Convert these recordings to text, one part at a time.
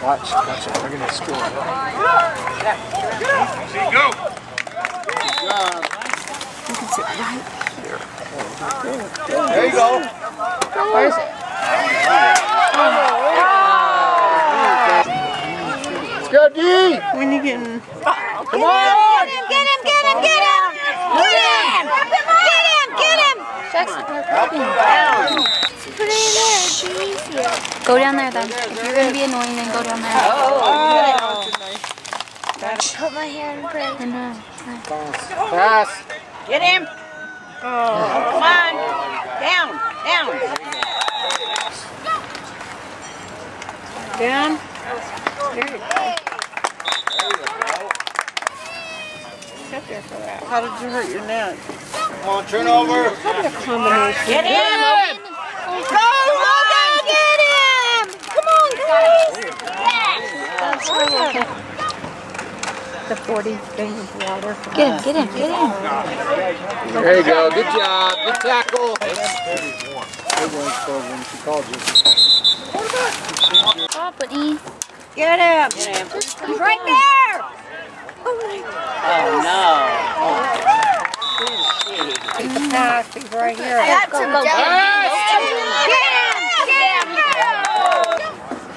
Watch, watch it. They're gonna score. See, go. You can sit right here. There you go. Where is it? Let's go, D. When you getting... Come on. Get him, get him, get him, get him! Get him! Get him, get him! Jackson, Put it in there. It's easier. Go down there then. If you're gonna be annoying, then go down there. Oh, Put my hand in I know. Pass. Get him! Come on! Down, down! Down. There you go. Sit there for that. How did you hurt your neck? Come on, turn over. Combination. Get him! Go, Logan! Get him! Come on, guys! That's okay. The 40 thing of water. Get him, get him, get him. There you go. Good job. Good tackle. Everyone's program. She called you. Oh, buddy. Get him! He's right there! Oh Take the pass. He's right here. That's go, him. go, go. Get him! Get him!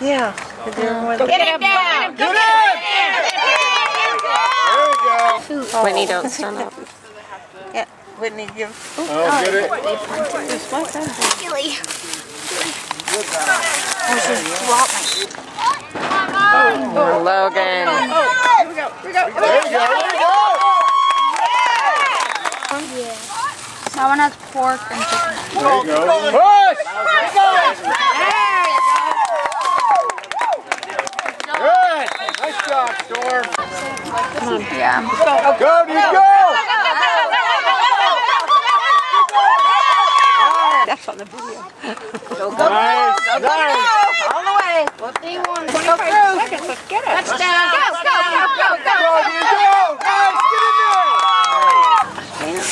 Yeah. Is there one? Get him down! Get it. There you go. Whitney, don't stand up. Yeah, Whitney, give. Oh, get it. Logan. There you go. There you go. That one has pork and chicken. There you go. Push. Good. Nice job, Storm. Yeah. Go, dude, go. That's on the video. Nice. Nice. All the way! What do you want? Go through! Second, let's get it. Touchdown! Go, go, go, go, go! Go, dude, go. Nice. Get in there.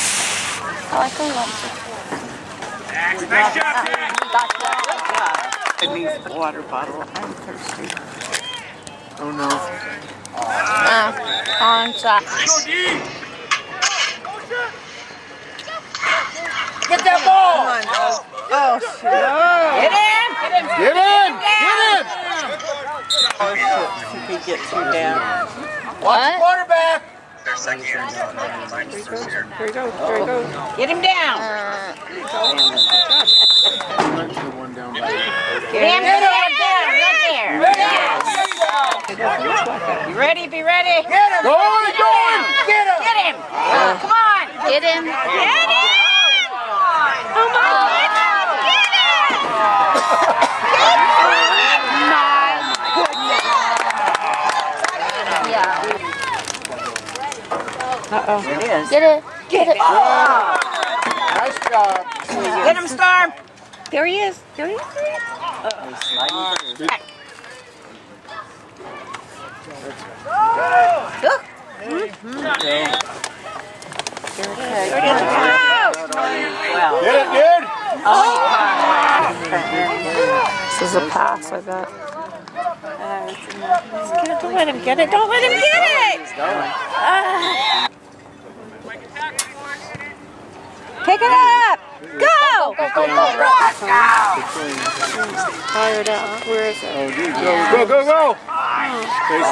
I like a lunch. Nice job, Dan. It needs the water bottle. I'm thirsty. Oh, no. Uh, on. Get that ball. Oh, shit. Get him! Get him! Get in. Get in. Oh, shit. She could get through down. Watch quarterback. There he goes. There he goes. Get him down! Down by. Get him, get him down! Right there! Be ready, be ready! Get him! Going, going. Get him. Get him! Come on! Get him. Get him! Oh my goodness! Get him! Get him! My goodness! Yeah. Uh-oh. It is. Get it. Get it. Nice job. Get him, Storm! There he is. There he is. Look! Get it, dude. This is a pass, I bet. Don't let him get it. Don't let him get it. Ah. Pick it up! Go! Go, go, go. Tired out. Where is it? Go, go, go, go. Face.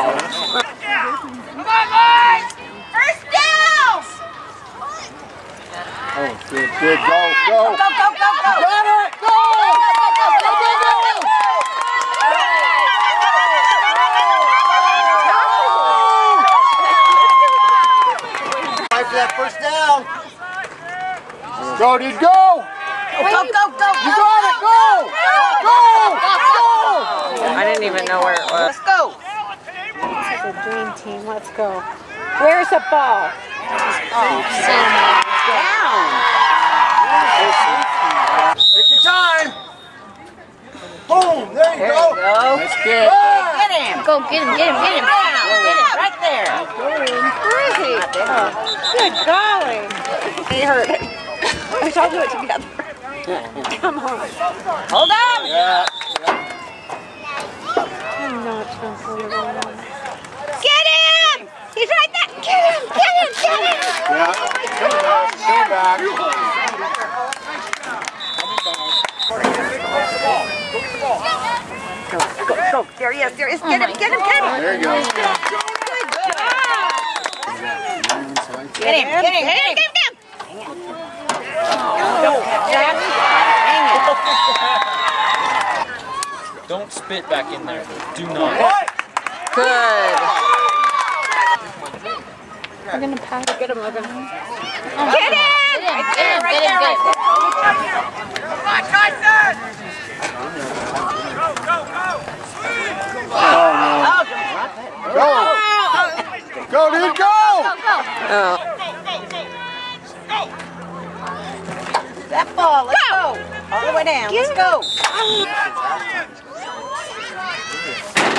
Come on, boys! First down! Oh, good, good. Go, go. Go, go, go, go! Got it. Go. Go, go, go. Dude, go. Go, go, go! You got it. Go. Go. Go. I didn't even know where it was. Let's go! It's dream team. Let's go. Where's the ball? Down! Take your time. Boom. There you There go. you go. Nice kick. Get him! Go, get him, get him, get him. Down! Get him right there! Where is he? Oh, good golly. He hurt. Let's all do it together. Come on. Hold on! Yeah. I'm not Get him! He's right there! Get him! Get him! Get him! Yeah. Come back. Come back. Go. There he is. There he is. Get him. Get him. Get him. There you go. Get him! Get him! Get him! Get him! Don't spit back in there. Do not. Good. We're gonna pass. Get him, Logan. Get him! Get him, get him, get him. Go. Go, go, go, dude, go. Go, go, go, go! Go! That ball. Let's go. go. All the way down. Let's go.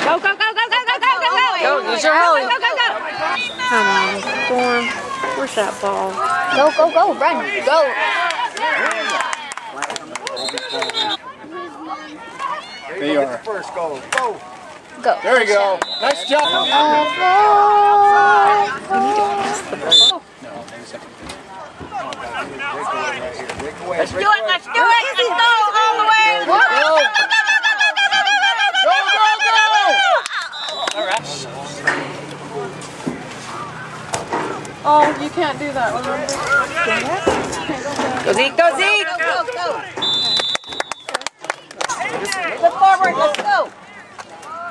Go, go, go, go, go, go, go, go, go! Go, use your hose. Go, go, go! Come on, Storm. Where's that ball? Go, go, go, run, go. They are. First, go. Go. Go. There you go. Nice job. Let's do it, let's do it! Let's go all the way! Go, go, go, go, go, go, go. Oh, you can't do that. Remember? Go Zeke. Go Zeke. Go, go, go! Look forward, let's go!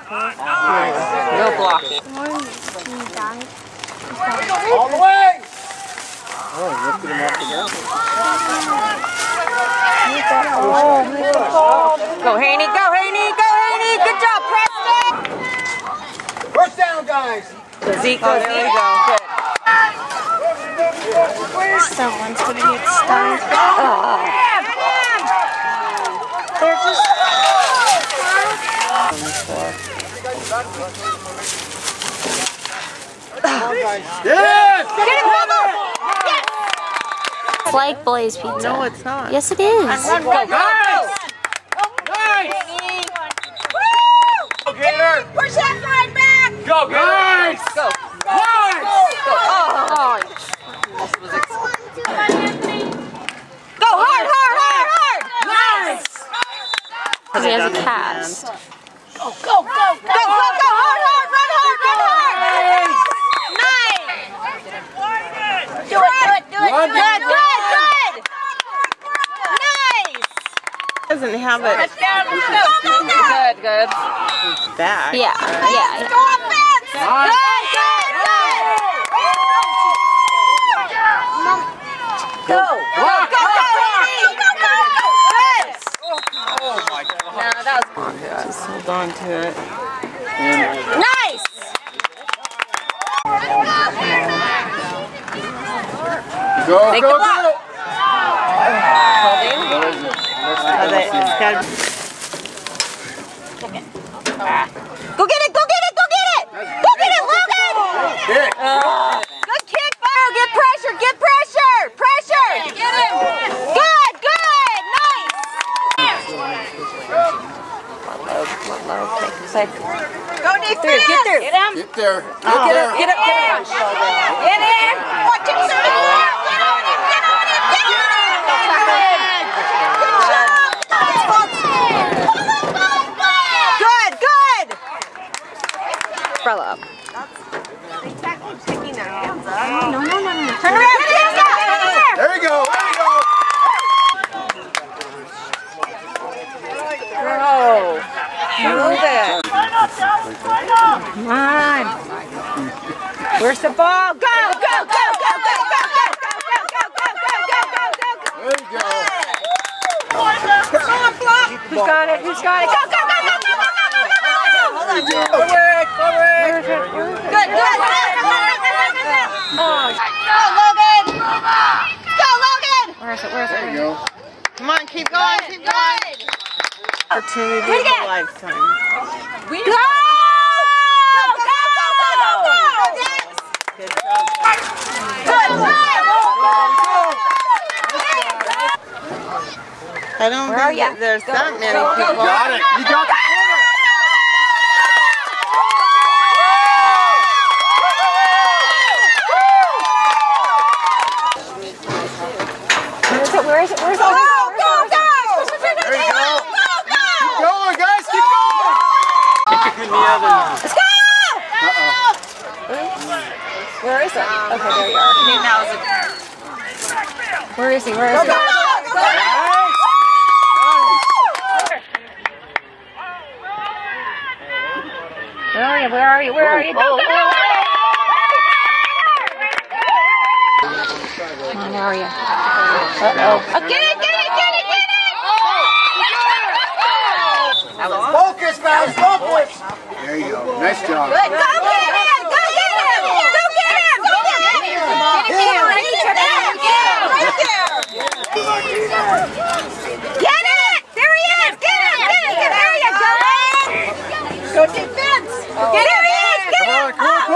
No blocking. All the way. Oh, lifted him off the ground. Go Haney. Go Haney. Go Haney. Good job, Preston. First down, guys. Go Zeke. Go there you go. Good. Someone's gonna get stung. They're just. Yes. It's like Blaze Pizza. No, it's not. Yes, it is. Run, run, run! Nice. Go, Gator. Push that line back! Go, Gator. Nice. Go. Because he has a cast. Go, go, go, Go, go, go, hard, hard, run hard, run hard. Nice. Do it, do it, do it, Run, do Good, it! good, good. Nice. doesn't have it. Let's go, let's go! Go, go, go! Good, good. Back. Yeah, yeah. Go offense! Good, good, good. Go. Go, it. And nice! Go, Make go, go! Go get there. Look Come on. Where's the ball? Go, go, go, go, go, go, go, go, go, go, go, go, go, go, go, go. There you go. Come on, Flop. Who's got it? Who's got it? Go, go, go, go, go, go, go, go, go, go. Hold on. Forward, forward. Good, good, good. Oh, go, Logan. Go, Logan. Where is it? Where is it? There you go. Come on, keep going, keep going. Opportunity of a lifetime. Go! Go, go, go, go, go. Good job. Good, I don't think that there's that many people. Got it. You got the corner. Let's go! Where is it? Okay, there you are. Where is he? Where is he? Where are you? Where are you? Where are you? Go, go, go! Come on, where are you? Uh-oh. Oh, get it, get it, get it, get it! Focus, guys, focus. There you go. Nice job. Go! Go get him! Go get him! Go get him! Get him! Right there! Get it! There he is! Get him! Get him! Get There you go! Go defense! Get him! Get him! Come on, come on, come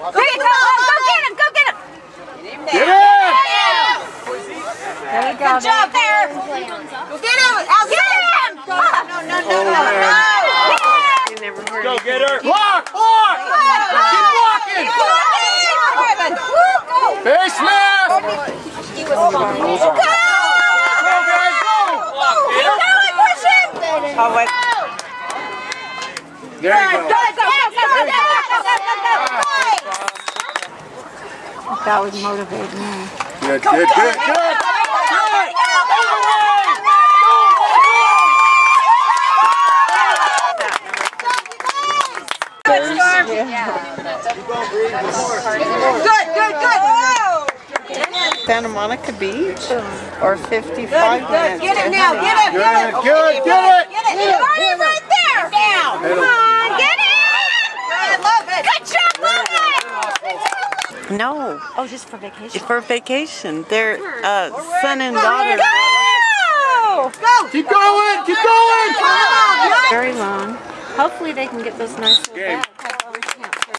on. There you go! Go get him! Go get him! Get it! There you go. Good job there! Go get him! Out get him! No, no, no, no, no! Go get her. Block, block. Keep blocking. Face mask. Go, Go, guys, go. There you go. That was motivating me. Good, good, good, good. Good, good, good. Santa Monica Beach or 55 Good, minutes. get it now, get it, get it. Good, good, get it. Get it, get it right there. Down. Come on, get it. I love it. Good job, love it. No, Oh, just for vacation. for vacation. They're uh, son and daughter. Go. Go. Keep going, keep going. Very long. Hopefully they can get those nice little bags.